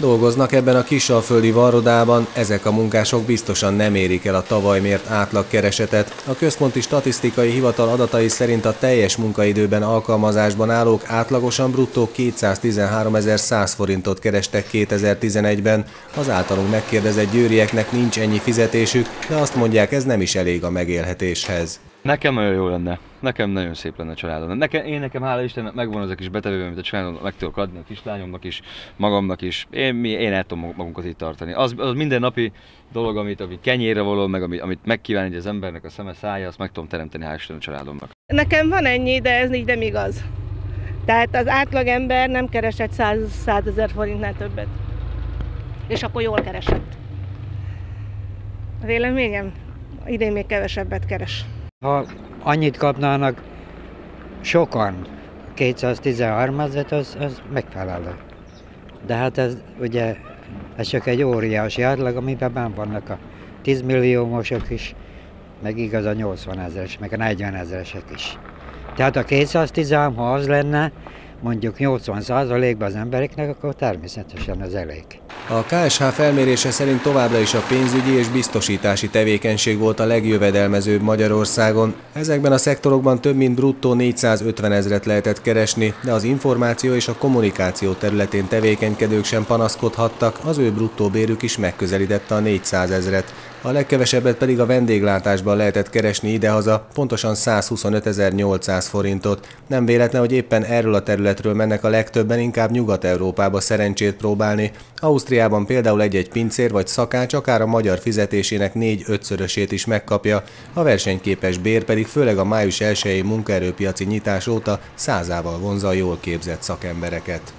Dolgoznak ebben a kisalföldi varrodában, ezek a munkások biztosan nem érik el a tavaly mért átlagkeresetet. A Központi Statisztikai Hivatal adatai szerint a teljes munkaidőben alkalmazásban állók átlagosan bruttó 213.100 forintot kerestek 2011-ben. Az általunk megkérdezett győrieknek nincs ennyi fizetésük, de azt mondják, ez nem is elég a megélhetéshez. Nekem nagyon jó lenne. Nekem nagyon szép lenne a családom. Nekem, én nekem hála Istennek megvan az a kis betevő, amit a családomnak meg tudok adni, a kislányomnak is, magamnak is. Én, mi, én el tudom magunkat itt tartani. Az, az minden napi dolog, amit, amit kenyérre való, meg amit, amit megkíván az embernek a szeme szája, azt meg tudom teremteni hála Isten a családomnak. Nekem van ennyi, de ez így nem igaz. Tehát az átlagember nem keresett 100, 100 ezer forintnál többet. És akkor jól keresett. A véleményem? Idén még kevesebbet keres. Ha annyit kapnának sokan, 213 ezeret, az, az megfelelő. De hát ez ugye ez csak egy óriási átlag, amiben benn vannak a 10 milliómosok is, meg igaz a 80 ezeres, meg a 40 ezeresek is. Tehát a 213, ha az lenne, mondjuk 80%-ban az embereknek, akkor természetesen az elég. A KSH felmérése szerint továbbra is a pénzügyi és biztosítási tevékenység volt a legjövedelmezőbb Magyarországon. Ezekben a szektorokban több mint bruttó 450 ezret lehetett keresni, de az információ és a kommunikáció területén tevékenykedők sem panaszkodhattak, az ő bruttó bérük is megközelítette a 400 ezret. A legkevesebbet pedig a vendéglátásban lehetett keresni idehaza, pontosan 125.800 forintot. Nem véletlen, hogy éppen erről a területről mennek a legtöbben inkább Nyugat-Európába szerencsét próbálni. Ausztriában például egy-egy pincér vagy szakács akár a magyar fizetésének 4-5-szörösét is megkapja, a versenyképes bér pedig főleg a május 1 munkaerőpiaci nyitás óta százával vonza a jól képzett szakembereket.